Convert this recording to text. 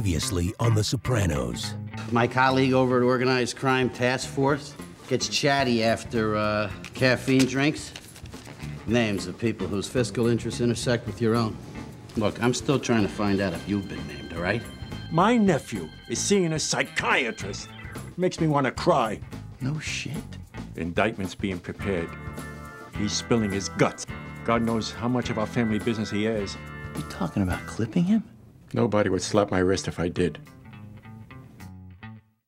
Previously on The Sopranos. My colleague over at Organized Crime Task Force gets chatty after uh, caffeine drinks. Names of people whose fiscal interests intersect with your own. Look, I'm still trying to find out if you've been named, all right? My nephew is seeing a psychiatrist. Makes me want to cry. No shit. Indictment's being prepared. He's spilling his guts. God knows how much of our family business he has. You talking about clipping him? Nobody would slap my wrist if I did.